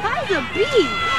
How's a bee?